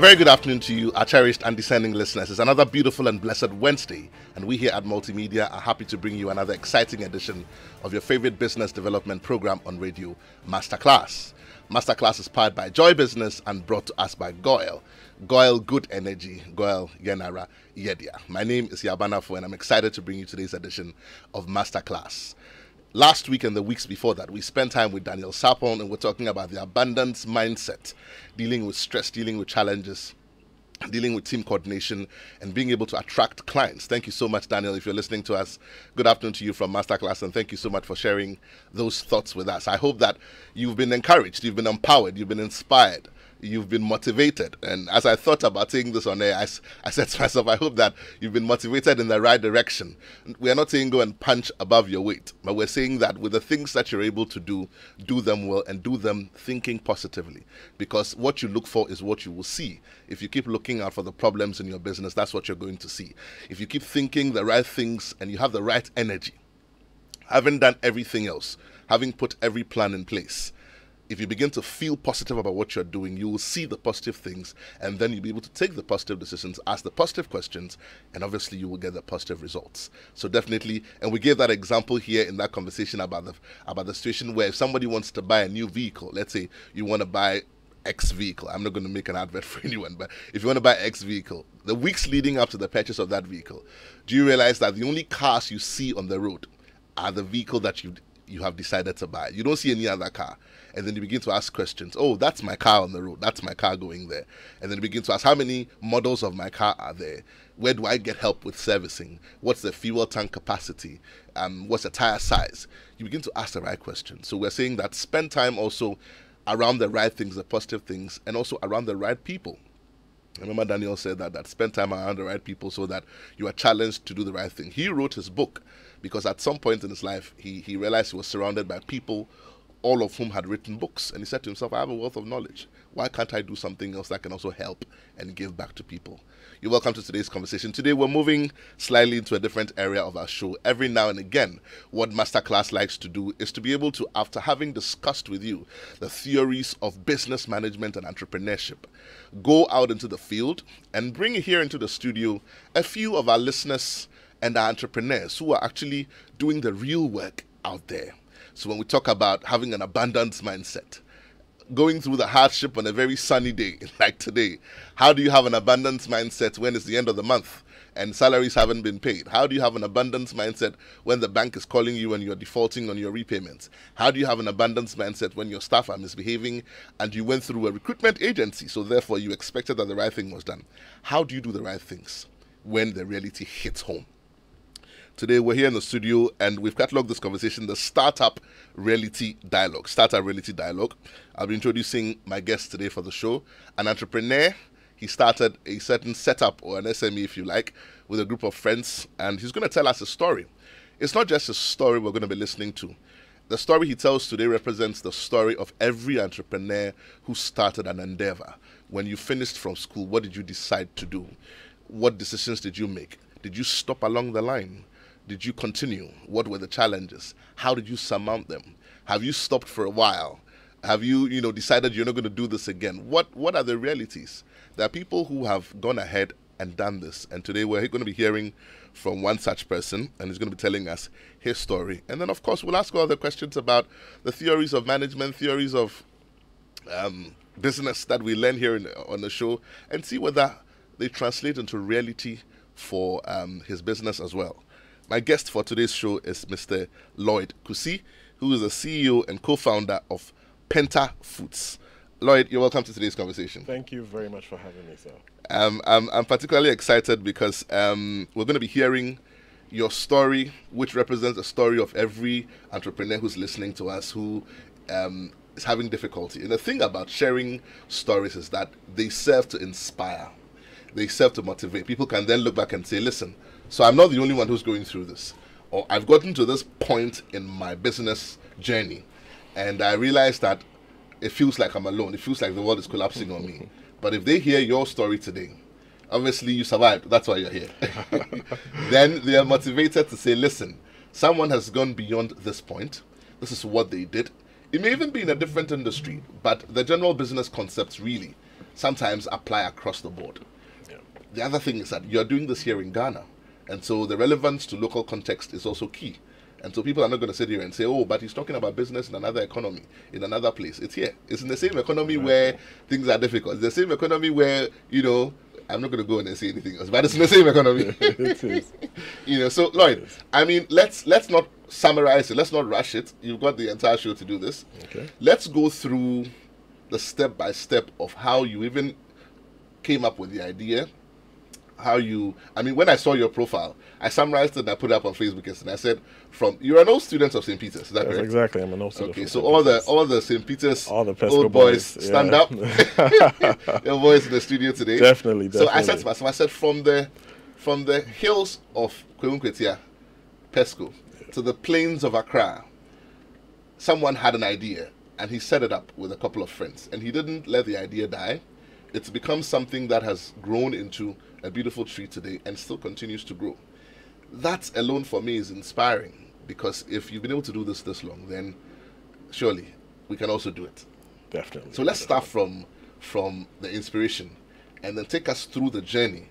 A very good afternoon to you, our cherished and descending listeners. It's another beautiful and blessed Wednesday, and we here at Multimedia are happy to bring you another exciting edition of your favorite business development program on radio, Masterclass. Masterclass is powered by Joy Business and brought to us by GOIL. GOIL Good Energy, GOIL Yenara Yedia. My name is Yaw Barnafo, and I'm excited to bring you today's edition of Masterclass last week and the weeks before that, we spent time with Daniel Sapon and we're talking about the abundance mindset, dealing with stress, dealing with challenges, dealing with team coordination, and being able to attract clients. Thank you so much, Daniel. If you're listening to us, good afternoon to you from Masterclass, and thank you so much for sharing those thoughts with us. I hope that you've been encouraged, you've been empowered, you've been inspired you've been motivated. And as I thought about saying this on air, I, I said to myself, I hope that you've been motivated in the right direction. We are not saying go and punch above your weight, but we're saying that with the things that you're able to do, do them well and do them thinking positively. Because what you look for is what you will see. If you keep looking out for the problems in your business, that's what you're going to see. If you keep thinking the right things and you have the right energy, having done everything else, having put every plan in place, if you begin to feel positive about what you're doing, you will see the positive things, and then you'll be able to take the positive decisions, ask the positive questions, and obviously you will get the positive results. So definitely, and we gave that example here in that conversation about the about the situation where if somebody wants to buy a new vehicle, let's say you want to buy X vehicle. I'm not going to make an advert for anyone, but if you want to buy X vehicle, the weeks leading up to the purchase of that vehicle, do you realize that the only cars you see on the road are the vehicle that you you have decided to buy? You don't see any other car and then you begin to ask questions. Oh, that's my car on the road. That's my car going there. And then you begin to ask, how many models of my car are there? Where do I get help with servicing? What's the fuel tank capacity? Um, what's the tire size? You begin to ask the right questions. So we're saying that spend time also around the right things, the positive things, and also around the right people. Remember Daniel said that that spend time around the right people so that you are challenged to do the right thing. He wrote his book because at some point in his life he, he realized he was surrounded by people all of whom had written books. And he said to himself, I have a wealth of knowledge. Why can't I do something else that can also help and give back to people? You're welcome to today's conversation. Today, we're moving slightly into a different area of our show. Every now and again, what Masterclass likes to do is to be able to, after having discussed with you the theories of business management and entrepreneurship, go out into the field and bring here into the studio a few of our listeners and our entrepreneurs who are actually doing the real work out there so when we talk about having an abundance mindset, going through the hardship on a very sunny day like today, how do you have an abundance mindset when it's the end of the month and salaries haven't been paid? How do you have an abundance mindset when the bank is calling you and you're defaulting on your repayments? How do you have an abundance mindset when your staff are misbehaving and you went through a recruitment agency, so therefore you expected that the right thing was done? How do you do the right things when the reality hits home? Today we're here in the studio and we've catalogued this conversation, the Startup Reality Dialogue. Startup Reality Dialogue. I'll be introducing my guest today for the show, an entrepreneur. He started a certain setup or an SME, if you like, with a group of friends, and he's going to tell us a story. It's not just a story we're going to be listening to. The story he tells today represents the story of every entrepreneur who started an endeavor. When you finished from school, what did you decide to do? What decisions did you make? Did you stop along the line? Did you continue? What were the challenges? How did you surmount them? Have you stopped for a while? Have you, you know, decided you're not going to do this again? What what are the realities? There are people who have gone ahead and done this, and today we're going to be hearing from one such person, and he's going to be telling us his story. And then, of course, we'll ask all the questions about the theories of management, theories of um, business that we learn here in, on the show, and see whether they translate into reality for um, his business as well. My guest for today's show is Mr. Lloyd Kusi, who is the CEO and co founder of Penta Foods. Lloyd, you're welcome to today's conversation. Thank you very much for having me, sir. Um, I'm, I'm particularly excited because um, we're going to be hearing your story, which represents the story of every entrepreneur who's listening to us who um, is having difficulty. And the thing about sharing stories is that they serve to inspire, they serve to motivate. People can then look back and say, listen, so I'm not the only one who's going through this. Or I've gotten to this point in my business journey and I realize that it feels like I'm alone. It feels like the world is collapsing on me. But if they hear your story today, obviously you survived. That's why you're here. then they are motivated to say, listen, someone has gone beyond this point. This is what they did. It may even be in a different industry, but the general business concepts really sometimes apply across the board. The other thing is that you're doing this here in Ghana, and so the relevance to local context is also key. And so people are not going to sit here and say, "Oh, but he's talking about business in another economy, in another place." It's here. It's in the same economy where things are difficult. It's the same economy where you know. I'm not going to go in and say anything else, but it's in the same economy. it is. you know, so Lloyd, I mean, let's let's not summarize it. Let's not rush it. You've got the entire show to do this. Okay. Let's go through the step by step of how you even came up with the idea. How you, I mean, when I saw your profile, I summarized it and I put it up on Facebook yesterday. I said, "From you're an old student of St. Peter's, is that Yes, correct?" exactly. I'm an old student. Okay, so all the all the St. Peter's All the Pesco old boys, boys, stand yeah. up. Your boys in the studio today. Definitely, So I said definitely. to myself, I said from the from the hills of Kwahu-Nkwatia, Pesco, to the plains of Accra, someone had an idea and he set it up with a couple of friends and he didn't let the idea die. It's become something that has grown into a beautiful tree today and still continues to grow. That alone for me is inspiring because if you've been able to do this this long, then surely we can also do it. definitely. So let's start from from the inspiration, and then take us through the journey,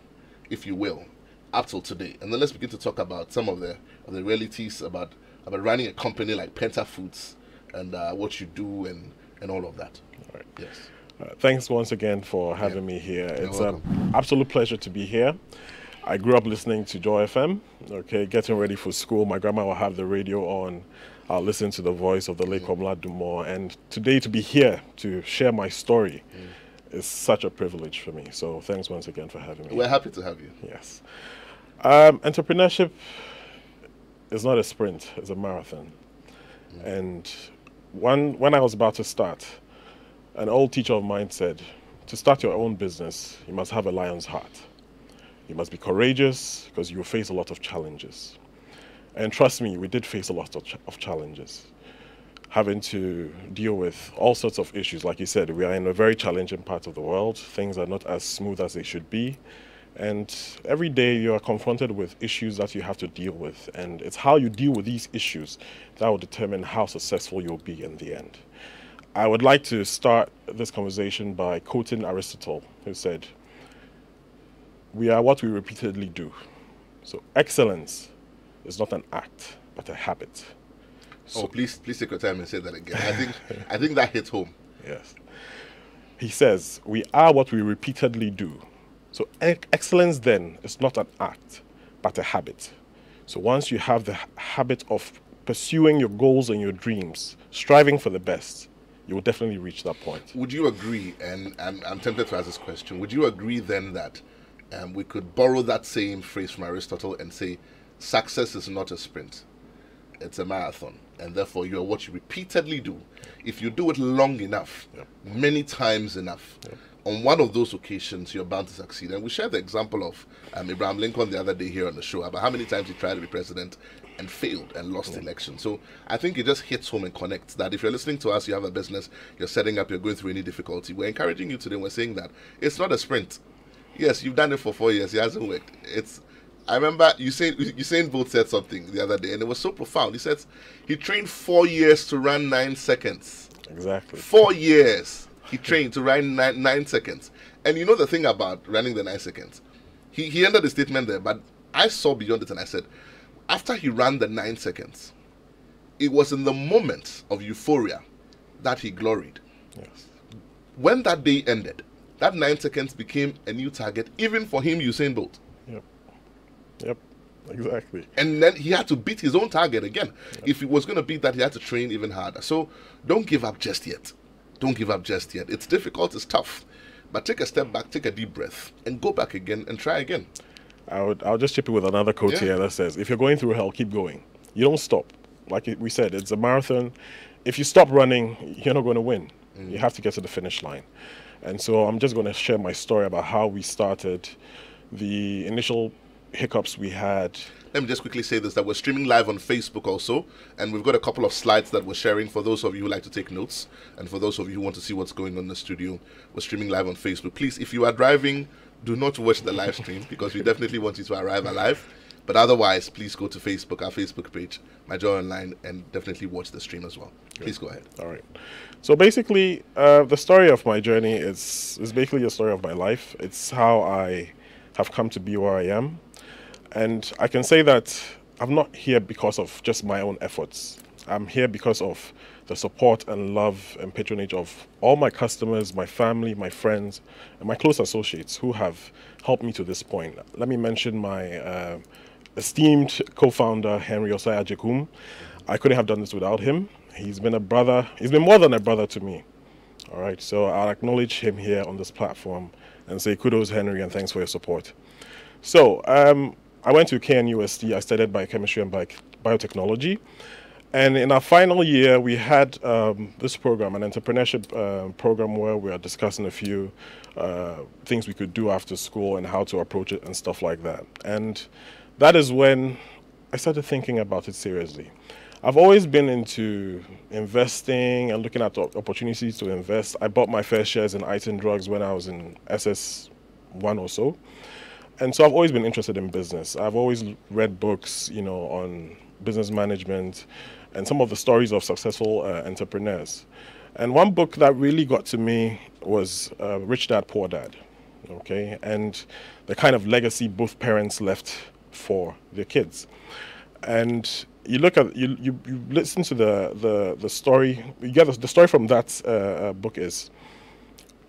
if you will, up till today, and then let's begin to talk about some of the of the realities about about running a company like Penta Foods and uh, what you do and and all of that. All right. Yes. Uh, thanks once again for having me here. It's an absolute pleasure to be here. I grew up listening to Joy FM. Okay, getting ready for school. My grandma will have the radio on. I'll listen to the voice of the late Komla Dumont. And today to be here to share my story is such a privilege for me. So thanks once again for having me. We're happy to have you. Yes. Um, entrepreneurship is not a sprint, it's a marathon. And one, when I was about to start, an old teacher of mine said, to start your own business, you must have a lion's heart. You must be courageous because you will face a lot of challenges. And trust me, we did face a lot of, ch- of challenges. Having to deal with all sorts of issues. Like you said, we are in a very challenging part of the world. Things are not as smooth as they should be. And every day you are confronted with issues that you have to deal with. And it's how you deal with these issues that will determine how successful you'll be in the end. I would like to start this conversation by quoting Aristotle, who said, We are what we repeatedly do. So excellence is not an act, but a habit. oh, please, please take your time and say that again. I think I think that hits home. Yes. He says, We are what we repeatedly do. So, excellence then is not an act, but a habit. So, once you have the habit of pursuing your goals and your dreams, striving for the best, you will definitely reach that point. Would you agree? And I'm, I'm tempted to ask this question. Would you agree then that um, we could borrow that same phrase from Aristotle and say, success is not a sprint, it's a marathon, and therefore you are what you repeatedly do. If you do it long enough, many times enough, on one of those occasions you're bound to succeed. And we shared the example of um, Abraham Lincoln the other day here on the show about how many times he tried to be president and failed and lost the election. So I think it just hits home and connects that if you're listening to us, you have a business, you're setting up, you're going through any difficulty, we're encouraging you today. We're saying that it's not a sprint. Yes, you've done it for four years. It hasn't worked. It's. I remember you saying Usain Bolt said something the other day, and it was so profound. He said he trained four years to run nine seconds. Exactly. Four years he trained to run nine, nine seconds. And you know the thing about running the nine seconds? He, he ended the statement there, but I saw beyond it and I said, after he ran the nine seconds, it was in the moment of euphoria that he gloried. Yes. When that day ended, that nine seconds became a new target, even for him, Usain Bolt. Yep. Yep. Exactly. And then he had to beat his own target again. If he was going to beat that, he had to train even harder. So don't give up just yet. Don't give up just yet. It's difficult, it's tough. But take a step back, take a deep breath, and go back again and try again. I would, I'll just chip in with another quote Yeah. here that says, if you're going through hell, keep going. You don't stop. Like we said, it's a marathon. If you stop running, you're not going to win. Mm. You have to get to the finish line. And so I'm just going to share my story about how we started, the initial hiccups we had. Let me just quickly say this that we're streaming live on Facebook also, and we've got a couple of slides that we're sharing for those of you who like to take notes, and for those of you who want to see what's going on in the studio. We're streaming live on Facebook. Please, if you are driving, do not watch the live stream because we definitely want you to arrive alive. But otherwise, please go to Facebook, our Facebook page, My Joy Online, and definitely watch the stream as well. Please go ahead. All right. So basically, uh, the story of my journey is is basically a story of my life. It's how I have come to be where I am, and I can say that I'm not here because of just my own efforts. I'm here because of the support and love and patronage of all my customers, my family, my friends, and my close associates who have helped me to this point. Let me mention my uh, esteemed co-founder Henry Osei Agyekum. I couldn't have done this without him. He's been a brother. He's been more than a brother to me. All right, so I'll acknowledge him here on this platform and say kudos, Henry, and thanks for your support. So um, I went to KNUST. I studied biochemistry and biotechnology. And in our final year, we had um, this program, an entrepreneurship uh, program where we are discussing a few uh, things we could do after school and how to approach it and stuff like that. And that is when I started thinking about it seriously. I've always been into investing and looking at opportunities to invest. I bought my first shares in Ayrton Drugs when I was in SS1 or so. And so I've always been interested in business. I've always read books, you know, on business management and some of the stories of successful uh, entrepreneurs. And one book that really got to me was uh, Rich Dad Poor Dad, okay, and the kind of legacy both parents left for their kids. And you look at you, you, you listen to the, the, the story you get the, the story from that uh, uh, book is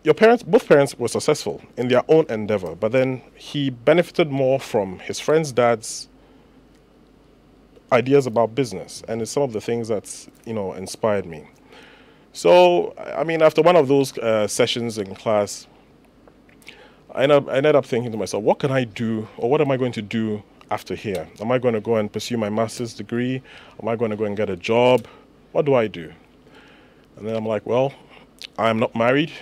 your parents both parents were successful in their own endeavor but then he benefited more from his friend's dad's ideas about business and it's some of the things that you know inspired me so i mean after one of those uh, sessions in class I ended, up, I ended up thinking to myself what can i do or what am i going to do after here? Am I going to go and pursue my master's degree? Am I going to go and get a job? What do I do? And then I'm like, well, I'm not married.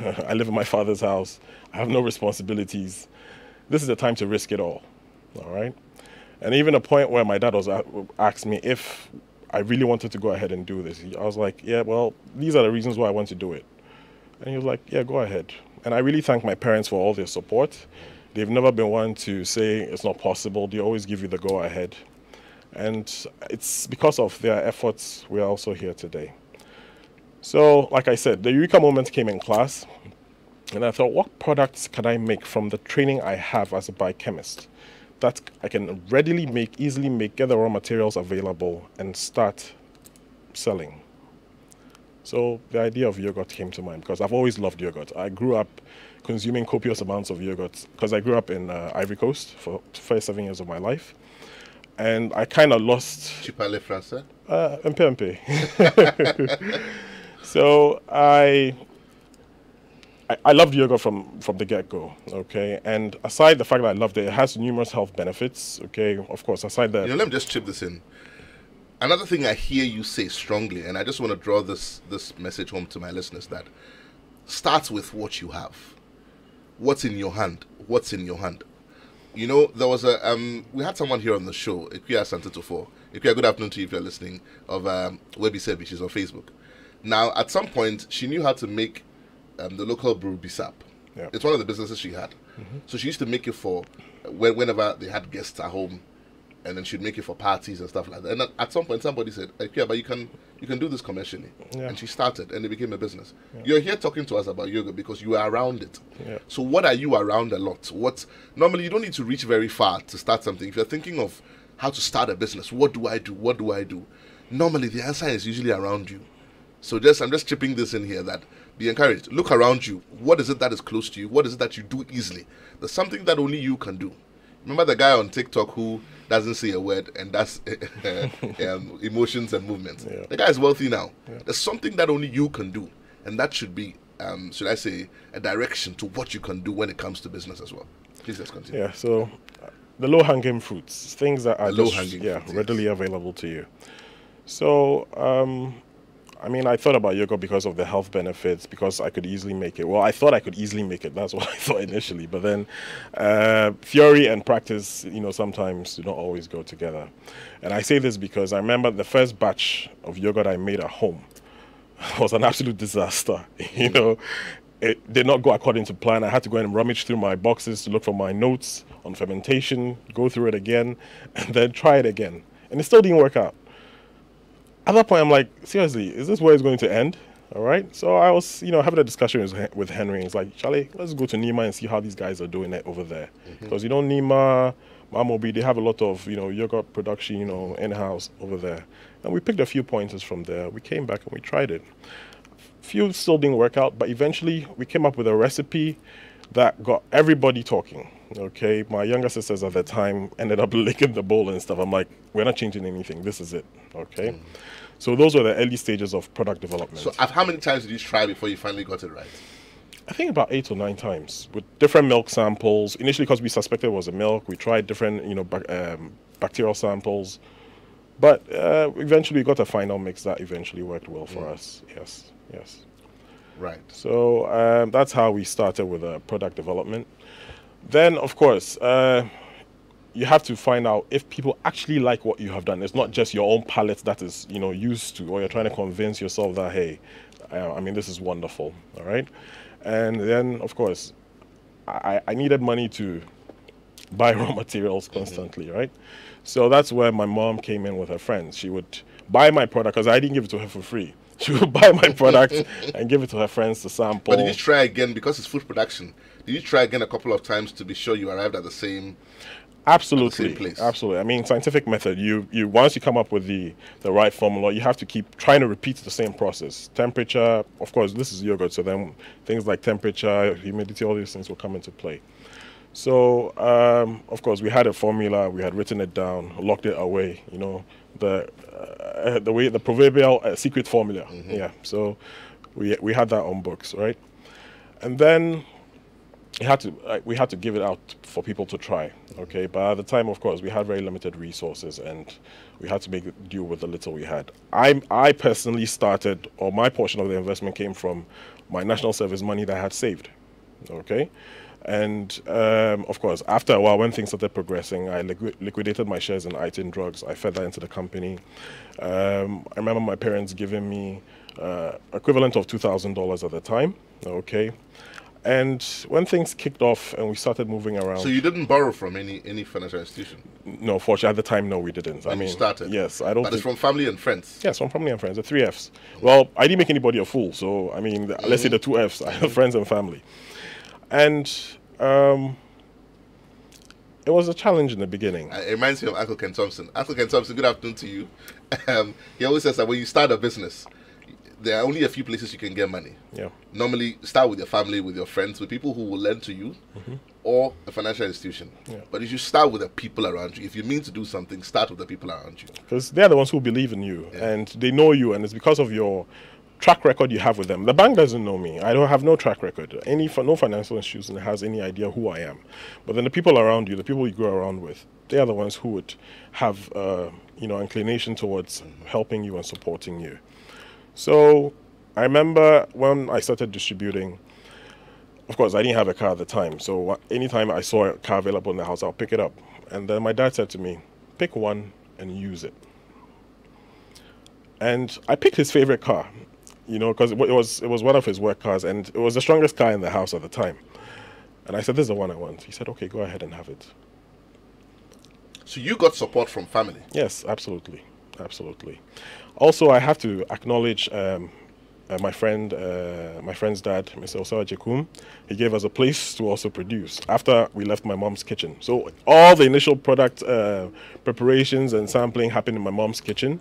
I live in my father's house. I have no responsibilities. This is the time to risk it all. All right. And even a point where my dad was asked me if I really wanted to go ahead and do this. I was like, yeah, well, these are the reasons why I want to do it. And he was like, yeah, go ahead. And I really thank my parents for all their support. They've never been one to say it's not possible. They always give you the go ahead. And it's because of their efforts we're also here today. So, like I said, the Eureka moment came in class, and I thought, what products can I make from the training I have as a biochemist that I can readily make, easily make, get the raw materials available, and start selling? So the idea of yogurt came to mind because I've always loved yogurt. I grew up consuming copious amounts of yogurt because I grew up in uh, Ivory Coast for the first seven years of my life. And I kind of lost. Tu parles français? Uh, un peu, un peu. So I, I, I loved yoga from, from the get go, okay? And aside the fact that I loved it, it has numerous health benefits, okay? Of course, aside that. You know, let me just chip this in. Another thing I hear you say strongly, and I just want to draw this, this message home to my listeners that starts with what you have what's in your hand? What's in your hand? You know, there was a um, we had someone here on the show, Ikuya Santitofo. Ikuya, good afternoon to you if you're listening. Of um, Webby Sebi, she's on Facebook. Now, at some point, she knew how to make um, the local brew bissap. Yeah. It's one of the businesses she had. Mm-hmm. So she used to make it for whenever they had guests at home and then she'd make it for parties and stuff like that. And at some point, somebody said, "Yeah, but you can you can do this commercially." Yeah. And she started, and it became a business. Yeah. You're here talking to us about yoga because you are around it. Yeah. So what are you around a lot? What normally you don't need to reach very far to start something. If you're thinking of how to start a business, what do I do? What do I do? Normally, the answer is usually around you. So just I'm just chipping this in here that be encouraged. Look around you. What is it that is close to you? What is it that you do easily? There's something that only you can do. Remember the guy on TikTok who doesn't say a word and that's um, emotions and movements. Yeah. The guy is wealthy now. Yeah. There's something that only you can do, and that should be, um, should I say, a direction to what you can do when it comes to business as well. Please let's continue. Yeah. So, the low hanging fruits, things that are low hanging, yeah, fruits, readily yes. available to you. So, um, I mean, I thought about yoga because of the health benefits, because I could easily make it. Well, I thought I could easily make it. That's what I thought initially. But then uh, theory and practice, you know, sometimes do not always go together. And I say this because I remember the first batch of yogurt I made at home was an absolute disaster, you know. it did not go according to plan. I had to go and rummage through my boxes to look for my notes on fermentation, go through it again, and then try it again. And it still didn't work out. At that point, I'm like, seriously, is this where it's going to end? All right. So I was, you know, having a discussion with, with Henry. It's like, Charlie, let's go to Nima and see how these guys are doing it over there. Mm-hmm. Because, you know, Nima, Mamobi, they have a lot of, you know, yogurt production, you know, in-house over there. And we picked a few pointers from there. We came back and we tried it. Few still didn't work out, but eventually we came up with a recipe that got everybody talking. Okay, my younger sisters at the time ended up licking the bowl and stuff. I'm like, we're not changing anything. This is it. Okay, so those were the early stages of product development. So, how many times did you try before you finally got it right? I think about eight or nine times with different milk samples. Initially, because we suspected it was a milk, we tried different, you know, um, bacterial samples, but uh, eventually we got a final mix that eventually worked well for us. Yes, yes. Right. So um, that's how we started with uh, product development. Then, of course, uh, you have to find out if people actually like what you have done. It's not just your own palate that is, you know, used to, or you're trying to convince yourself that, hey, I mean, this is wonderful. All right. And then, of course, I, I needed money to buy raw materials constantly, right? So that's where my mom came in with her friends. She would buy my product because I didn't give it to her for free. She would buy my product and give it to her friends to sample. But did you try again because it's food production? Did you try again a couple of times to be sure you arrived at the same? Absolutely, place. absolutely. I mean, scientific method. You you once you come up with the the right formula, you have to keep trying to repeat the same process. Temperature, of course, this is yogurt, so then things like temperature, humidity, all these things will come into play. So, um, of course, we had a formula. We had written it down, locked it away. You know, the uh, the way the proverbial uh, secret formula. Yeah. So, we we had that on books, right? And then we had to uh, we had to give it out for people to try. Okay, but at the time, of course, we had very limited resources, and we had to make do with the little we had. I I personally started, or my portion of the investment came from my national service money that I had saved. Okay. And um, of course, after a while, when things started progressing, I liqui- liquidated my shares in Ayrton Drugs. I fed that into the company. Um, I remember my parents giving me uh, equivalent of two thousand dollars at the time. Okay, and when things kicked off and we started moving around, So you didn't borrow from any any financial institution. no, fortunately, at the time, no, we didn't. I When you mean, started? yes, I don't. But it's from family and friends. Yes, from family and friends, the three Fs. Well, I didn't make anybody a fool, so I mean, the- let's say the two Fs, friends and family. And um, it was a challenge in the beginning. It reminds me of Uncle Ken Thompson. Uncle Ken Thompson, good afternoon to you. Um, he always says that when you start a business, there are only a few places you can get money. Yeah, Normally, start with your family, with your friends, with people who will lend to you, or a financial institution. Mm-hmm. Yeah. But if you start with the people around you. If you mean to do something, start with the people around you. because they're the ones who believe in you and they know you, and it's because of your track record you have with them. The bank doesn't know me. I don't have no track record. Any no financial institution has any idea who I am. But then the people around you, the people you grow around with, they are the ones who would have uh, you know inclination towards helping you and supporting you. So I remember when I started distributing. Of course, I didn't have a car at the time, so anytime I saw a car available in the house, I'll pick it up. And then my dad said to me, "Pick one and use it." And I picked his favorite car, you know, because it was it was one of his work cars, and it was the strongest car in the house at the time. And I said, "This is the one I want." He said, "Okay, go ahead and have it." So you got support from family. Yes, absolutely, absolutely. Also, I have to acknowledge um, uh, my friend, uh, my friend's dad, Mr. Osei Agyekum. He gave us a place to also produce after we left my mom's kitchen. So all the initial product uh, preparations and sampling happened in my mom's kitchen.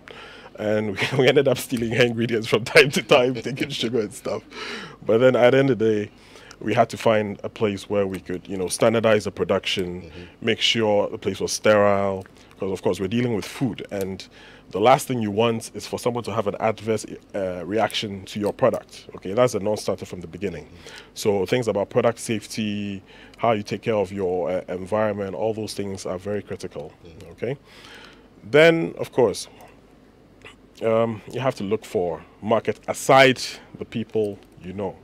And we, we ended up stealing her ingredients from time to time, taking sugar and stuff. But then at the end of the day, we had to find a place where we could, you know, standardize the production, make sure the place was sterile, because of course we're dealing with food, and the last thing you want is for someone to have an adverse uh, reaction to your product. Okay, that's a non-starter from the beginning. So things about product safety, how you take care of your uh, environment, all those things are very critical. Okay, then of course um, you have to look for market aside the people you know.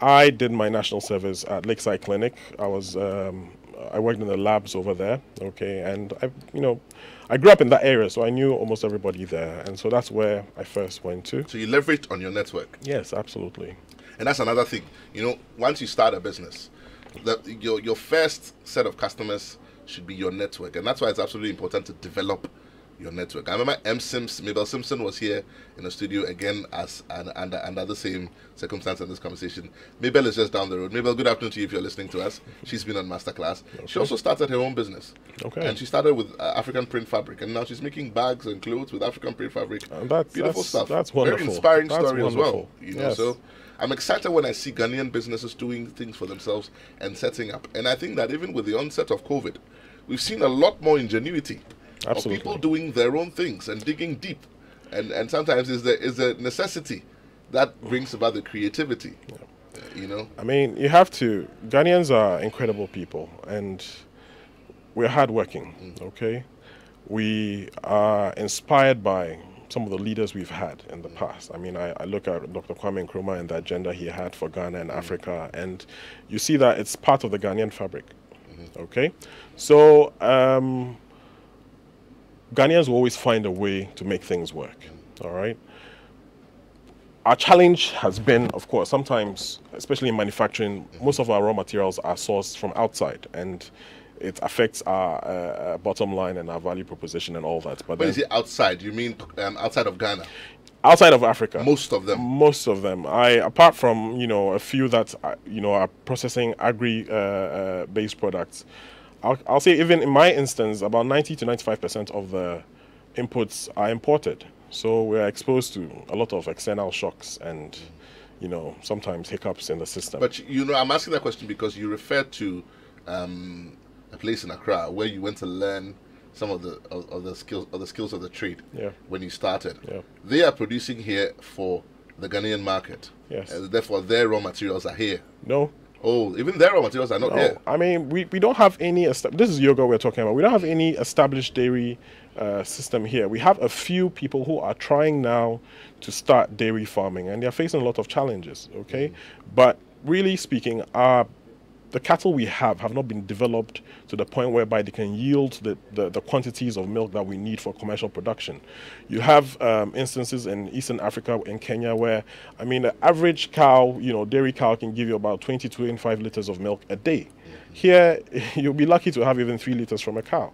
I did my national service at Lakeside Clinic. I was um, I worked in the labs over there. Okay, and I you know I grew up in that area, so I knew almost everybody there, and so that's where I first went to. So you leveraged on your network. Yes, absolutely. And that's another thing. You know, once you start a business, the, your your first set of customers should be your network, and that's why it's absolutely important to develop your network. I remember M. Sims, Mabel Simpson was here in the studio again as and under, under the same circumstance in this conversation. Mabel is just down the road. Mabel, good afternoon to you if you're listening to us. She's been on masterclass. Okay. She also started her own business. Okay. And she started with uh, African print fabric, and now she's making bags and clothes with African print fabric. And that's beautiful that's, stuff. That's wonderful. Very inspiring that's story wonderful. as well. You know, yes. so I'm excited when I see Ghanaian businesses doing things for themselves and setting up. And I think that even with the onset of COVID, we've seen a lot more ingenuity Absolutely. of people doing their own things and digging deep. And and sometimes is the is the necessity that brings about the creativity. Uh, you know. I mean, you have to. Ghanaians are incredible people, and we're hardworking. Okay, we are inspired by some of the leaders we've had in the past. I mean, I, I look at Dr. Kwame Nkrumah and the agenda he had for Ghana and Africa, and you see that it's part of the Ghanaian fabric. Okay, so um, Ghanaians will always find a way to make things work. All right. Our challenge has been, of course, sometimes, especially in manufacturing, most of our raw materials are sourced from outside, and it affects our uh, uh, bottom line and our value proposition and all that. But When then, outside, you mean um, outside of Ghana? outside of Africa, Most of them. most of them. I apart from you know a few that uh, you know are processing agri uh, uh, based products. I'll, I'll say even in my instance, about 90 to 95 percent of the inputs are imported. So we're exposed to a lot of external shocks and you know sometimes hiccups in the system. But you know, I'm asking that question because you referred to um, a place in Accra where you went to learn some of the of, of the skills of the skills of the trade Yeah. when you started. Yeah. They are producing here for the Ghanaian market. Yes. And therefore, their raw materials are here. no, Oh, even their raw materials are not No, here. I mean we, we don't have any. This is yoga we're talking about. We don't have any established dairy uh, system here. We have a few people who are trying now to start dairy farming, and they're facing a lot of challenges. Okay, but really speaking, our the cattle we have have not been developed to the point whereby they can yield the, the, the quantities of milk that we need for commercial production. You have um, instances in Eastern Africa, in Kenya, where, I mean, the average cow, you know, dairy cow can give you about 20 to 25 liters of milk a day. Here, you'll be lucky to have even three liters from a cow.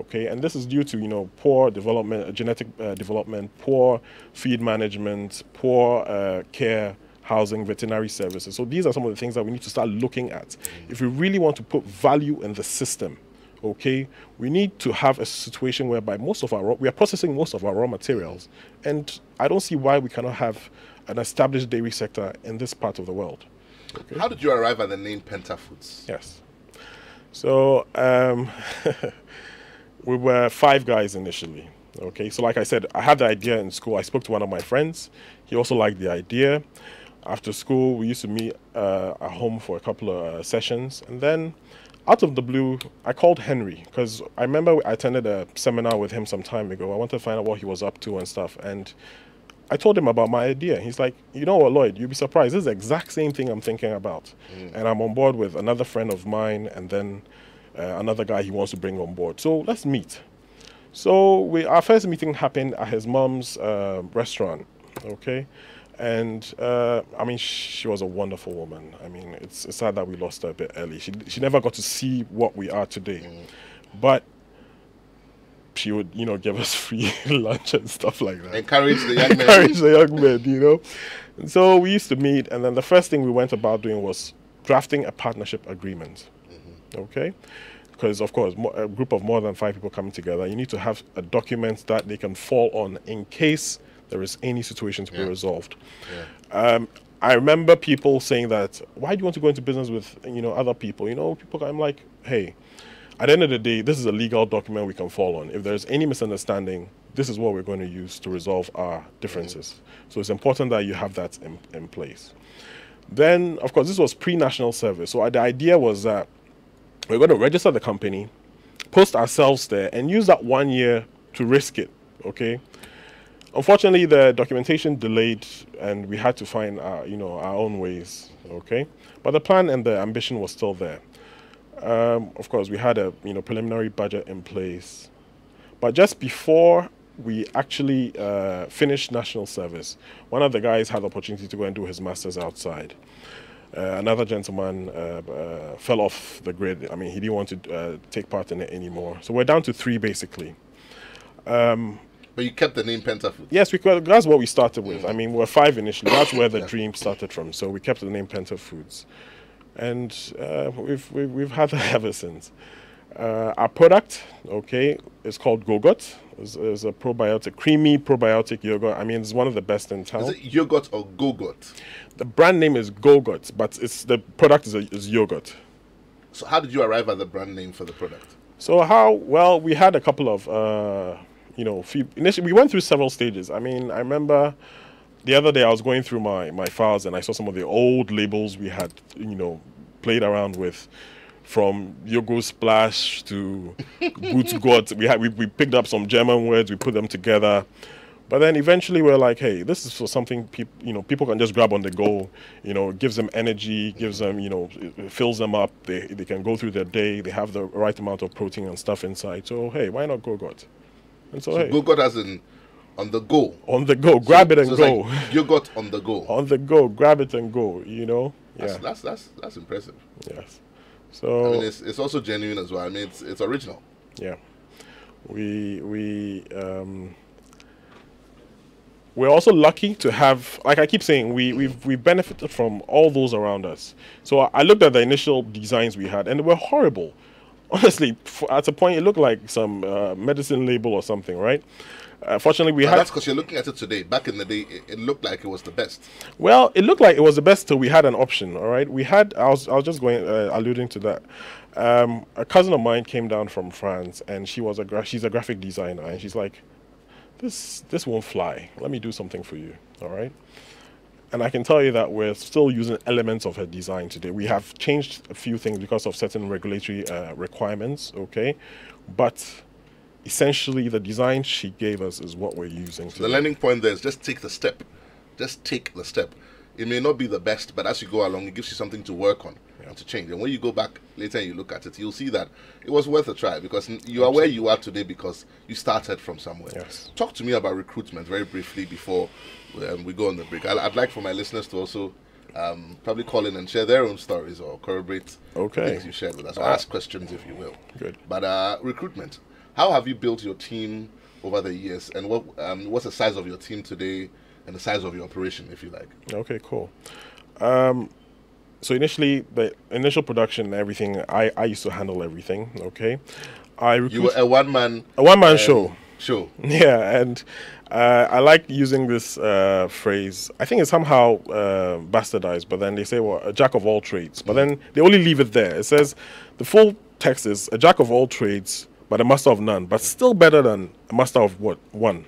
Okay, and this is due to you know poor development, genetic uh, development, poor feed management, poor uh, care, housing, veterinary services. So these are some of the things that we need to start looking at. If we really want to put value in the system, okay, we need to have a situation whereby most of our we are processing most of our raw materials, and I don't see why we cannot have an established dairy sector in this part of the world. How did you arrive at the name Penta Foods? Yes. So um, we were five guys initially. Okay, so like I said, I had the idea in school. I spoke to one of my friends. He also liked the idea. After school, we used to meet uh, at home for a couple of uh, sessions, and then out of the blue, I called Henry because I remember I attended a seminar with him some time ago. I wanted to find out what he was up to and stuff, and I told him about my idea. He's like, you know what, Lloyd, you'd be surprised. This is the exact same thing I'm thinking about. And I'm on board with another friend of mine and then uh, another guy he wants to bring on board. So let's meet. So we, our first meeting happened at his mom's uh, restaurant, okay? And uh, I mean, she was a wonderful woman. I mean, it's, it's sad that we lost her a bit early. She, she never got to see what we are today. But she would, you know, give us free lunch and stuff like that Encourage the young men. encourage the young men, you know. And so we used to meet, and then the first thing we went about doing was drafting a partnership agreement. Okay, because of course, mo- a group of more than five people coming together, you need to have a document that they can fall on in case there is any situation to be resolved. Yeah. Um, I remember people saying that, why do you want to go into business with you know other people? You know, people. I'm like, hey, at the end of the day, this is a legal document we can fall on. If there's any misunderstanding, this is what we're going to use to resolve our differences. So it's important that you have that in, in place. Then, of course, this was pre-national service. So the idea was that we're going to register the company, post ourselves there, and use that one year to risk it. Okay. Unfortunately, the documentation delayed, and we had to find, our, you know, our own ways. Okay, but the plan and the ambition was still there. Um, of course, we had a you know preliminary budget in place, but just before we actually uh, finished national service. One of the guys had the opportunity to go and do his masters outside. Uh, another gentleman uh, uh, fell off the grid. I mean, he didn't want to uh, take part in it anymore. So we're down to three basically. Um, but you kept the name Pentafood. Yes, because that's what we started with. I mean, we are five initially. That's where the yeah. dream started from. So we kept the name Pentafoods, and uh, we've, we've, we've had that ever since. Uh, our product, okay, is called Go-Gut. It's, it's, a probiotic, creamy probiotic yogurt. I mean, it's one of the best in town. Is it yogurt or Go-Gut? The brand name is Go-Gut, but it's the product is, a, is yogurt. So how did you arrive at the brand name for the product? So how? Well, we had a couple of, uh, you know, initially we went through several stages. I mean, I remember the other day I was going through my my files and I saw some of the old labels we had, you know, played around with from Yogo Splash to Gut Gott. We had we, we picked up some German words, we put them together. But then eventually we're like, hey, this is for something people you know people can just grab on the go. You know, gives them energy, gives them you know, fills them up. They they can go through their day. They have the right amount of protein and stuff inside. So hey, why not Go Gott? And so, so hey, Go as in on the go. On the go, grab so, it and so go. Like yogurt on the go. on the go, grab it and go. You know. That's, yeah. That's that's that's impressive. Yes. So I mean, it's, it's also genuine as well. I mean, it's it's original. Yeah, we we um, we're also lucky to have, like I keep saying, we we've we benefited from all those around us. So I, I looked at the initial designs we had, and they were horrible. Honestly, at a point, it looked like some uh, medicine label or something, right? Uh, fortunately, we but had. That's because you're looking at it today. Back in the day, it, it, looked like it was the best. Well, it looked like it was the best till we had an option. All right, we had. I was. I was just going uh, alluding to that. Um, a cousin of mine came down from France, and she was a gra- she's a graphic designer, and she's like, "This this won't fly. Let me do something for you." All right. And I can tell you that we're still using elements of her design today. We have changed a few things because of certain regulatory uh, requirements. Okay, but essentially the design she gave us is what we're using. So the learning point there is just take the step. Just take the step. It may not be the best, but as you go along, it gives you something to work on to change. And when you go back later and you look at it, you'll see that it was worth a try because you are where you are today because you started from somewhere. Yes. Talk to me about recruitment very briefly before um, we go on the break. i would like for my listeners to also um, probably call in and share their own stories or corroborate okay. things you shared with us or uh, ask questions if you will. Good. But uh, recruitment how have you built your team over the years, and what um, what's the size of your team today, and the size of your operation, if you like? Okay, cool. Um, so initially, the initial production and everything, I, I used to handle everything. Okay, I you were a one man a one man um, show. Show. Yeah, and uh, I like using this uh, phrase. I think it's somehow uh, bastardized, but then they say, well, a jack of all trades. But mm. then they only leave it there. It says the full text is a jack of all trades, but a master of none, but still better than a master of what one.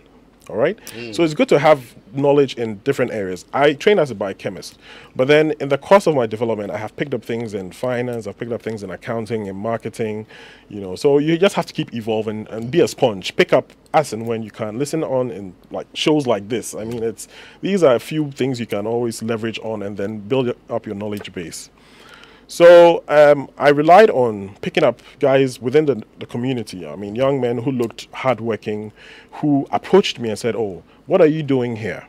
All right. Mm. So it's good to have knowledge in different areas. I train as a biochemist, but then in the course of my development, I have picked up things in finance. I've picked up things in accounting and marketing. You know, so you just have to keep evolving and be a sponge. Pick up as and when you can. Listen on in like shows like this. I mean, it's these are a few things you can always leverage on and then build up your knowledge base. So um, I relied on picking up guys within the, the community. I mean, young men who looked hardworking, who approached me and said, "Oh, what are you doing here?"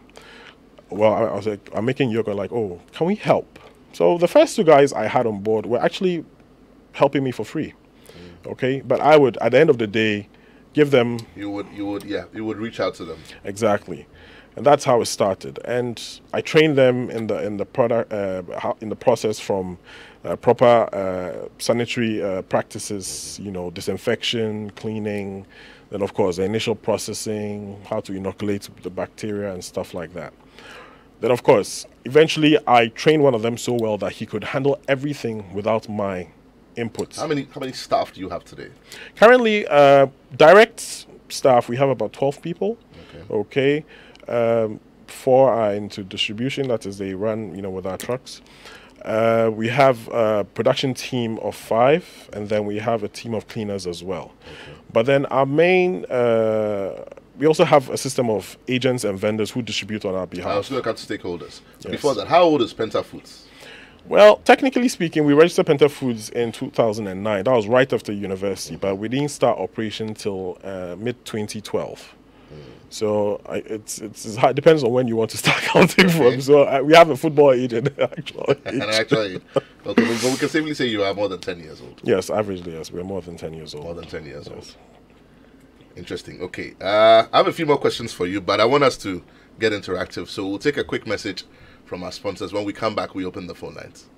Well, I, I was like, "I'm making yoga." Like, "Oh, can we help?" So the first two guys I had on board were actually helping me for free. Mm. Okay, but I would, at the end of the day, give them. You would, you would, yeah, you would reach out to them. Exactly and that's how it started. And I trained them in the in the product uh, in the process from uh, proper uh, sanitary uh, practices, you know, disinfection, cleaning, then of course the initial processing, how to inoculate the bacteria and stuff like that. Then of course, eventually I trained one of them so well that he could handle everything without my inputs. How many how many staff do you have today? Currently, uh, direct staff we have about twelve people. Okay. okay. Um, four are into distribution, that is, they run, you know, with our trucks. Uh, we have a production team of five, and then we have a team of cleaners as well. Okay. But then our main, uh, we also have a system of agents and vendors who distribute on our behalf. I also look at stakeholders. Yes. Before that, how old is Penta Foods? Well, technically speaking, we registered Penta Foods in 2009. That was right after university, but we didn't start operation till uh, mid 2012. So I, it's it's it's it depends on when you want to start counting from. So I, we have a football age and an actual age. And actually, okay, but we can safely say you are more than 10 years old. Yes, averagely, yes, we're more than ten years old. More than 10 years old. Interesting. Okay. Uh, I have a few more questions for you, but I want us to get interactive. So we'll take a quick message from our sponsors. When we come back, we open the phone lines.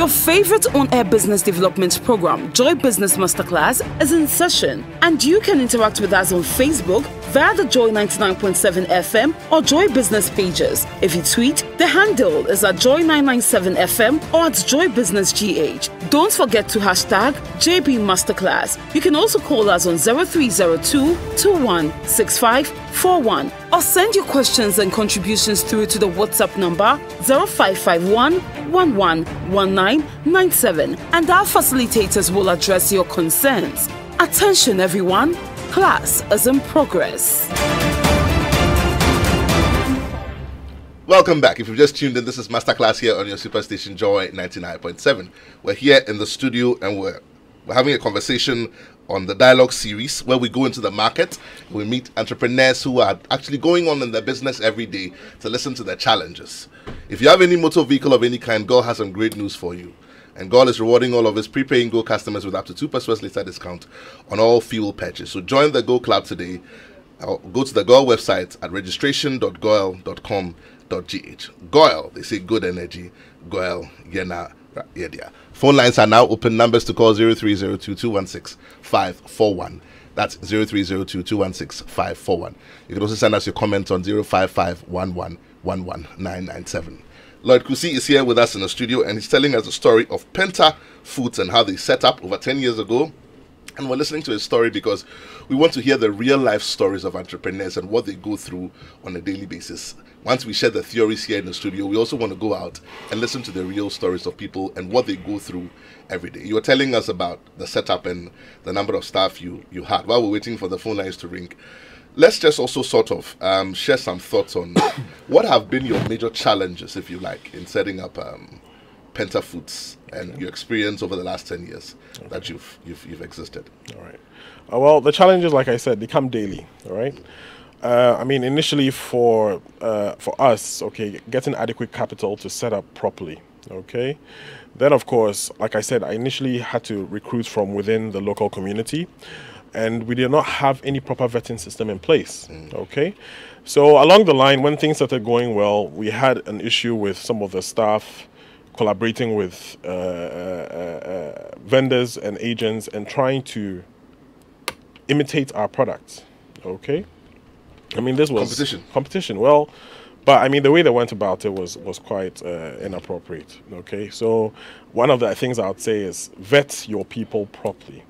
Your favorite on air business development program, Joy Business Masterclass, is in session, and you can interact with us on Facebook via the Joy 99.7 FM or Joy Business pages. If you tweet, the handle is at Joy 997 FM or at Joy Business GH. Don't forget to hashtag JB Masterclass. You can also call us on 0302 216541 or send your questions and contributions through to the WhatsApp number 0551 111997 and our facilitators will address your concerns. Attention everyone, class is in progress. Welcome back. If you've just tuned in, this is Masterclass here on your Superstation Joy 99.7. We're here in the studio and we're, we're having a conversation on the dialogue series where we go into the market. We meet entrepreneurs who are actually going on in their business every day to listen to their challenges. If you have any motor vehicle of any kind, GOIL has some great news for you. And GOIL is rewarding all of his prepaying Go customers with up to 2% later discount on all fuel purchase. So join the Go Club today. Go to the Goil website at registration.goil.com.gh. Goil, they say good energy. Goil, yena, yedia. Phone lines are now open. Numbers to call 0302-216-541. That's 0302-216-541. You can also send us your comments on 05511119997. Lloyd Kusi is here with us in the studio and he's telling us the story of Penta Foods and how they set up over 10 years ago. And we're listening to his story because we want to hear the real life stories of entrepreneurs and what they go through on a daily basis. Once we share the theories here in the studio, we also want to go out and listen to the real stories of people and what they go through every day. You were telling us about the setup and the number of staff you, you had while we're waiting for the phone lines to ring. Let's just also sort of um, share some thoughts on what have been your major challenges, if you like, in setting up um, Penta Foods and your experience over the last 10 years okay. that you've, you've, you've existed. All right. Uh, well, the challenges, like I said, they come daily, all right? Uh, I mean, initially for uh, for us, okay, getting adequate capital to set up properly, okay. Then, of course, like I said, I initially had to recruit from within the local community, and we did not have any proper vetting system in place, mm. okay. So along the line, when things started going well, we had an issue with some of the staff collaborating with uh, uh, uh vendors and agents and trying to imitate our products, okay. I mean, this was competition. Competition. Well, but I mean, the way they went about it was was quite uh, inappropriate. Okay, so one of the things I would say is vet your people properly.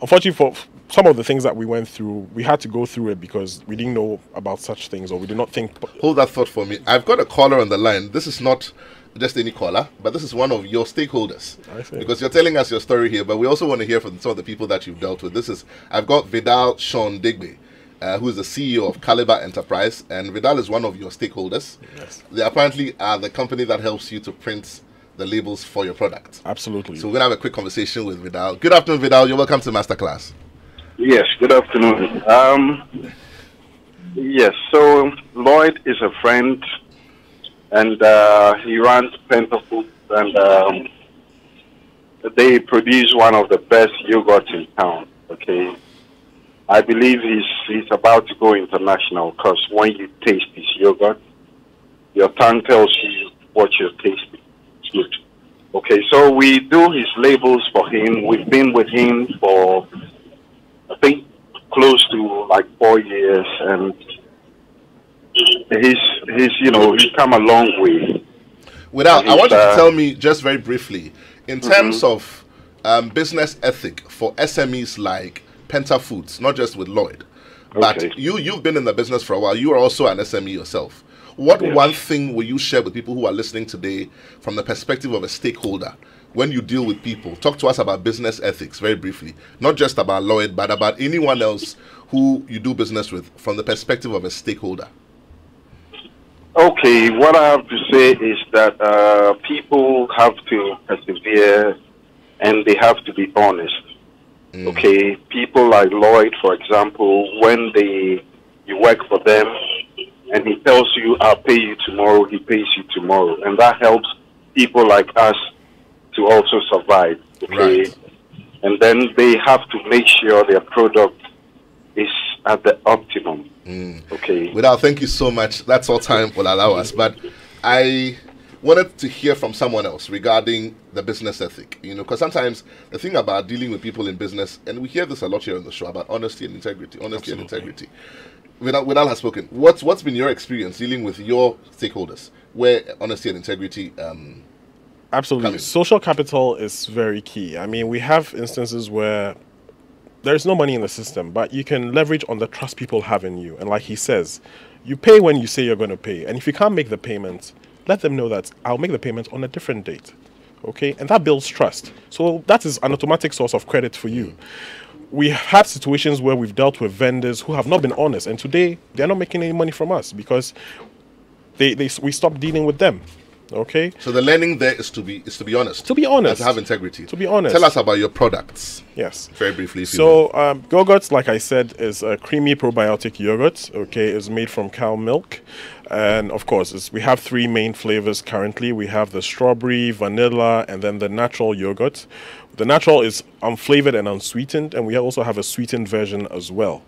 Unfortunately, for some of the things that we went through, we had to go through it because we didn't know about such things or we did not think. Hold that thought for me. I've got a caller on the line. This is not just any caller, but this is one of your stakeholders. Because you're telling us your story here, but we also want to hear from some of the people that you've dealt with. This is I've got Vidal Sean Digby uh, who is the CEO of Caliber Enterprise, and Vidal is one of your stakeholders. Yes. They apparently are the company that helps you to print the labels for your product. Absolutely. So we're gonna have a quick conversation with Vidal. Good afternoon, Vidal. You're welcome to Masterclass. Yes. Good afternoon. Um, yes. So Lloyd is a friend, and uh, he runs Penta Foods, and um, they produce one of the best yogurts in town. Okay I believe he's he's about to go international because when you taste his yogurt, your tongue tells you what you're tasting. It's good. Okay, so we do his labels for him. We've been with him for I think close to like four years, and he's he's you know he's come a long way. Vidal, I want you to uh, tell me just very briefly in terms mm-hmm. of um, business ethic for SMEs like Penta Foods, not just with Lloyd. But okay. you you've been in the business for a while. You are also an SME yourself. What yes. one thing will you share with people who are listening today from the perspective of a stakeholder when you deal with people? Talk to us about business ethics very briefly. Not just about Lloyd, but about anyone else who you do business with from the perspective of a stakeholder. Okay, what I have to say is that uh, people have to persevere and they have to be honest Okay, people like Lloyd, for example, when they you work for them, and he tells you, "I'll pay you tomorrow," he pays you tomorrow, and that helps people like us to also survive. Okay, Right. and then they have to make sure their product is at the optimum. Okay. Vidal, thank you so much. That's all time will allow us. But I wanted to hear from someone else regarding the business ethic. You know, because sometimes the thing about dealing with people in business, and we hear this a lot here on the show about honesty and integrity, honesty and integrity. Vidal, Vidal has spoken. What's what's been your experience dealing with your stakeholders, where honesty and integrity? Um, Absolutely. coming. Social capital is very key. I mean, we have instances where there's no money in the system, but you can leverage on the trust people have in you. And like he says, you pay when you say you're going to pay. And if you can't make the payment, let them know that I'll make the payment on a different date. Okay? And that builds trust. So that is an automatic source of credit for you. We have had situations where we've dealt with vendors who have not been honest, and today they're not making any money from us because they, they we stopped dealing with them. Okay? so the learning there is to be is to be honest. To be honest. And to have integrity. To be honest. Tell us about your products Yes. very briefly. If you know. So, um, Go-Gut, like I said, is a creamy probiotic yogurt. Okay, is made from cow milk, and of course, it's, we have three main flavors currently. We have the strawberry, vanilla, and then the natural yogurt. The natural is unflavored and unsweetened, and we also have a sweetened version as well.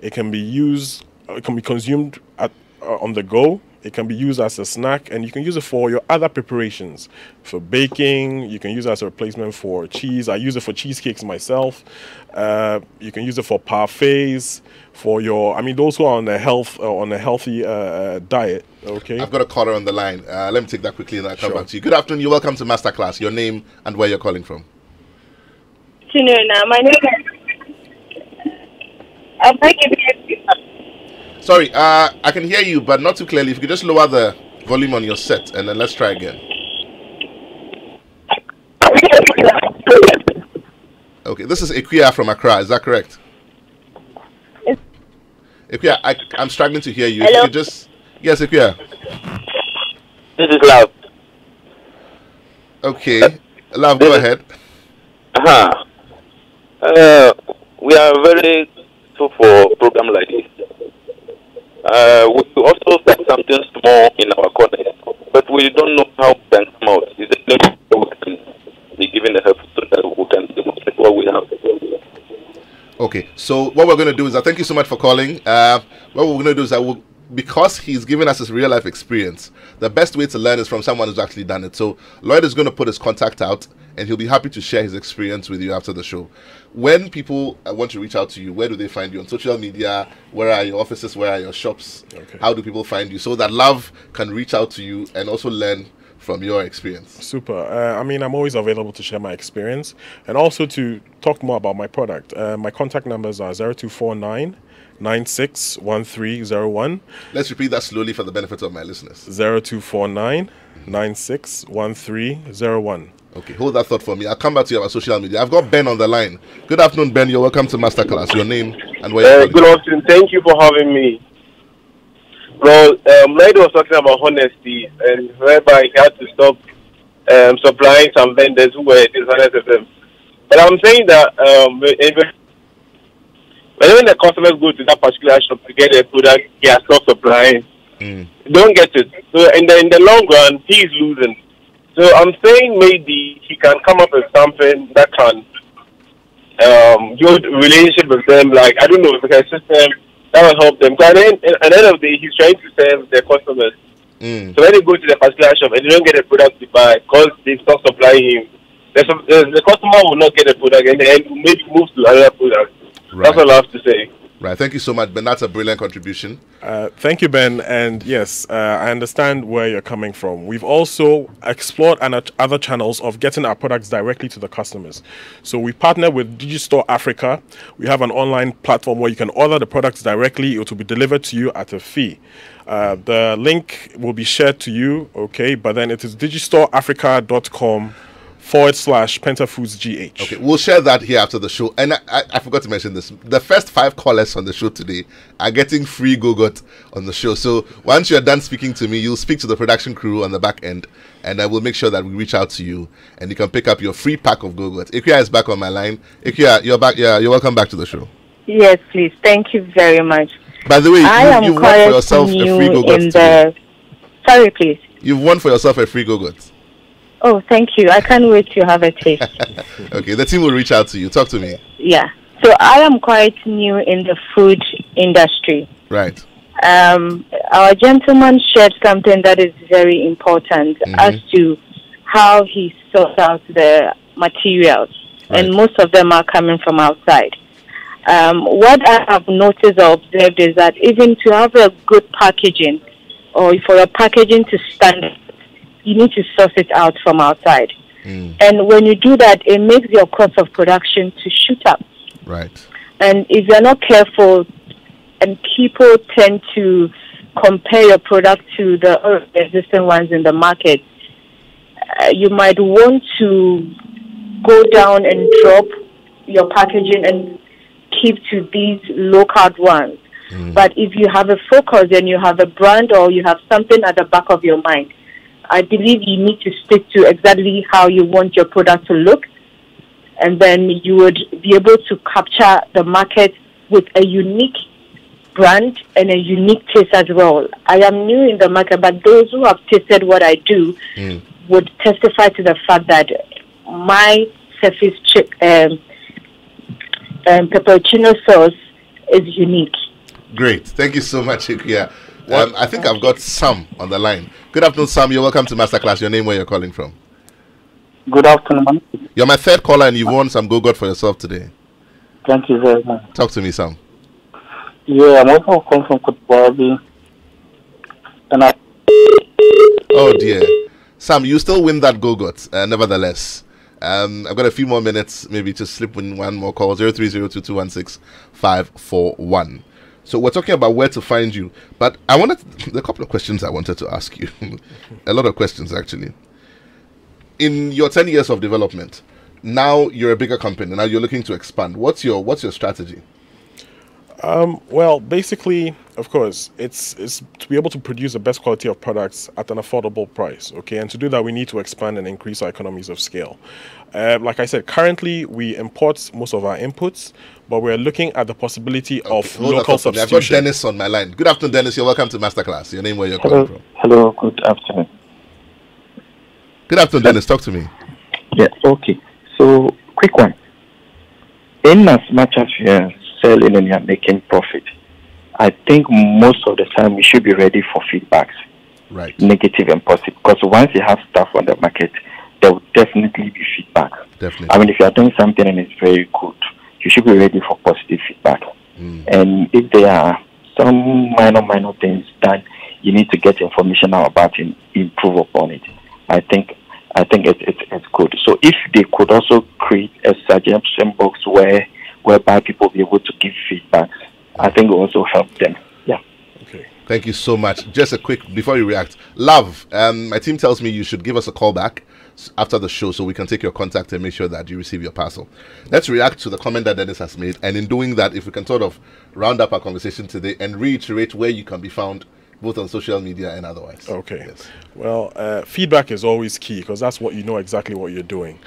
It can be used, it can be consumed at, uh, on the go. It can be used as a snack, and you can use it for your other preparations. For baking, you can use it as a replacement for cheese. I use it for cheesecakes myself. Uh, you can use it for parfaits. For your, I mean, those who are on a health uh, on a healthy uh, uh, diet. Okay. I've got a caller on the line. Uh, let me take that quickly and I'll come Sure. back to you. Good afternoon. You're welcome to Masterclass. Your name and where you're calling from. Chinona. My name is. I'm making it. Sorry, uh, I can hear you, but not too clearly. If you could just lower the volume on your set and then let's try again. Okay, this is Equia from Accra. Is that correct? Yes. Equia, I, I'm struggling to hear you. If you could just. Yes, Equia. This is love. Okay. Love, go ahead. Uh-huh. Uh, we are very so for program like this. Uh, we also set something small in our corner, but we don't know how come out. Is it we can be given the help so that we can demonstrate what we have? Okay, so what we're going to do is, I thank you so much for calling. Uh, what we're going to do is, will, because he's given us his real life experience, the best way to learn is from someone who's actually done it. So Lloyd is going to put his contact out, and he'll be happy to share his experience with you after the show. When people uh, want to reach out to you, where do they find you on social media? Where are your offices? Where are your shops? Okay. How do people find you so that love can reach out to you and also learn from your experience? Super. Uh, I mean, I'm always available to share my experience and also to talk more about my product. Uh, my contact numbers are 0249 961301, Let's repeat that slowly for the benefit of my listeners. 0249 961301. Okay, hold that thought for me. I'll come back to you about social media. I've got Ben on the line. Good afternoon, Ben. You're welcome to Masterclass. Your name and where Uh, you're good afternoon. Thank you for having me. Well, um, Lloyd was talking about honesty, and whereby he had to stop um, supplying some vendors who were dishonest with him. But I'm saying that um, when when the customers go to that particular shop to get a product he has stopped supplying, don't get it. So in the in the long run, he's losing. So I'm saying maybe he can come up with something that can um, build relationship with them. Like I don't know, if a system that will help them. Because at the, end, at the end of the day, he's trying to serve their customers. Mm. So when they go to the particular shop and they don't get a product to buy because they stop supplying him, the, the, the customer will not get the product and then maybe move to another product. Right. That's all I have to say. Right. Thank you so much, Ben. That's a brilliant contribution. Uh, thank you, Ben. And yes, uh, I understand where you're coming from. We've also explored other channels of getting our products directly to the customers. So we partner with Digistore Africa. We have an online platform where you can order the products directly. It will be delivered to you at a fee. Uh, the link will be shared to you, okay? But then it is digistoreafrica.com forward slash Pentafoods GH. Okay, we'll share that here after the show. And I, I, I forgot to mention this. The first five callers on the show today are getting free Go-Gut on the show. So once you're done speaking to me, you'll speak to the production crew on the back end, and I will make sure that we reach out to you and you can pick up your free pack of Go-Gut. Ikuya is back on my line. Ikuya, you're back. Yeah, you're welcome back to the show. Yes, please. Thank you very much. By the way, I you, am you've won for yourself a free Go-Gut in the. Sorry, please. You've won for yourself a free Go-Gut. Oh, thank you. I can't wait to have a taste. Okay, the team will reach out to you. Talk to me. yeah. So I am quite new in the food industry. Right. Um, our gentleman shared something that is very important Mhm. as to how he sorts out the materials, and most of them are coming from outside. Um, what I have noticed or observed is that even to have a good packaging, or for your packaging to stand, you need to source it out from outside. Mm, And when you do that, it makes your cost of production to shoot up. right. And if you're not careful, and people tend to compare your product to the existing ones in the market, uh, you might want to go down and drop your packaging and keep to these local ones. But if you have a focus and you have a brand or you have something at the back of your mind, I believe you need to stick to exactly how you want your product to look and then you would be able to capture the market with a unique brand and a unique taste as well. I am new in the market, but those who have tasted what I do Mm. would testify to the fact that my surface chip um, um, pepperoncino sauce is unique. Great. Thank you so much, Ikuya. Um, I think I've got Sam on the line. Good afternoon, Sam. You're welcome to Masterclass. Your name, where you're calling from? Good afternoon. You're my third caller, and you've won some Go-Gut for yourself today. Thank you very much. Talk to me, Sam. Yeah, I'm also calling from Kutwabi. And I. Oh dear, Sam, you still win that Go-Gut. Uh, nevertheless. Um, I've got a few more minutes, maybe just slip in one more call. 0302216541. So we're talking about where to find you, but I wanted a couple of questions I wanted to ask you. a lot of questions actually. In your ten years of development, now you're a bigger company. Now you're looking to expand. What's your What's your strategy? Um, well, basically, of course, it's it's to be able to produce the best quality of products at an affordable price. Okay, and to do that, we need to expand and increase our economies of scale. Uh, like I said, currently we import most of our inputs, but we're looking at the possibility of Hold local stop for me. I've got. Dennis on my line. Good afternoon, Dennis. You're welcome to Masterclass. Your name, where you're hello, calling from. hello, good afternoon. Good afternoon, Dennis. Talk to me. Yeah, okay. So, quick one. In as much as you're selling and you're making profit, I think most of the time we should be ready for feedbacks, Right. negative and positive, because once you have stuff on the market, there will definitely be feedback. Definitely. I mean, if you are doing something and it's very good, you should be ready for positive feedback. Mm. And if there are some minor, minor things that you need to get information out about and improve upon it, I think I think it's it's it's good. So if they could also create a suggestion box where whereby people be able to give feedback, I think it will also help them. Yeah. Okay. Thank you so much. Just a quick before you react, love. Um, my team tells me you should give us a call back after the show so we can take your contact and make sure that you receive your parcel. Let's react to the comment that Dennis has made, and in doing that, if we can sort of round up our conversation today and reiterate where you can be found, both on social media and otherwise. Okay. Yes. Well, uh, feedback is always key because that's what you know exactly what you're doing.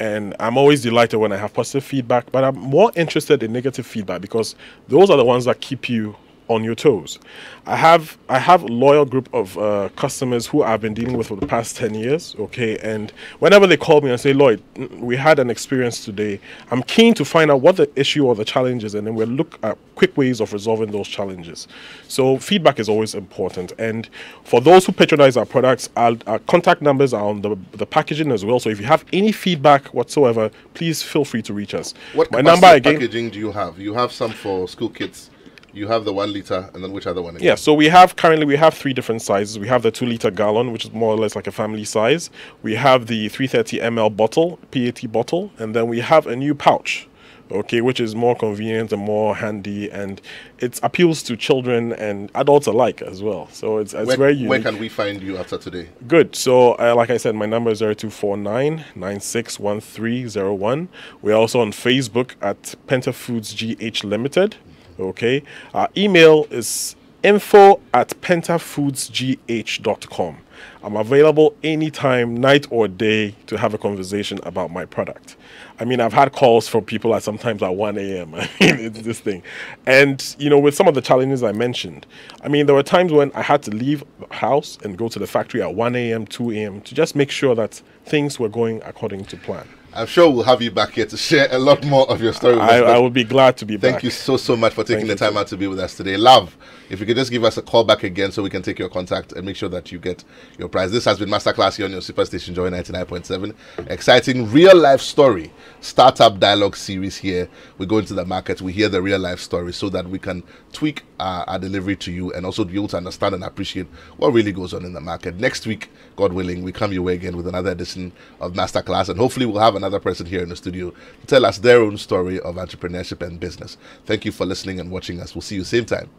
And I'm always delighted when I have positive feedback, but I'm more interested in negative feedback because those are the ones that keep you on your toes. I have I have a loyal group of uh, customers who I've been dealing with for the past 10 years, okay? And whenever they call me and say, "Lloyd, mm, we had an experience today." I'm keen to find out what the issue or the challenge is and then we'll look at quick ways of resolving those challenges. So feedback is always important. And for those who patronize our products, our, our contact numbers are on the, the packaging as well. So if you have any feedback whatsoever, please feel free to reach us. What My number again. packaging do you have? You have some for school kids. You have the one liter, and then which other one? Again? Yeah, so we have currently we have three different sizes. We have the two liter gallon, which is more or less like a family size. We have the 330 ml bottle, PET bottle, and then we have a new pouch, okay, which is more convenient and more handy, and it appeals to children and adults alike as well. So it's, it's Where, very unique. where can we find you after today? Good. So, uh, like I said, my number is 0249 961301. We're also on Facebook at Penta Foods GH Limited. Okay. Our email is info at pentafoodsgh.com. I'm available anytime, night or day, to have a conversation about my product. I mean, I've had calls from people at sometimes at 1 a.m. It's this thing. And, you know, with some of the challenges I mentioned, I mean, there were times when I had to leave the house and go to the factory at 1 a.m., 2 a.m. to just make sure that things were going according to plan. I'm sure we'll have you back here to share a lot more of your story. with I, us, I would be glad to be Thank back. you so so much for taking Thank the time out to be with us today. Love, if you could just give us a call back again so we can take your contact and make sure that you get your prize. This has been Masterclass here on your Superstation Joy 99.7. Exciting real life story startup dialogue series here. We go into the market, we hear the real life story so that we can tweak our, our delivery to you and also be able to understand and appreciate what really goes on in the market. Next week, God willing, we come your way again with another edition of Masterclass and hopefully we'll have another person here in the studio to tell us their own story of entrepreneurship and business. Thank you for listening and watching us. We'll see you same time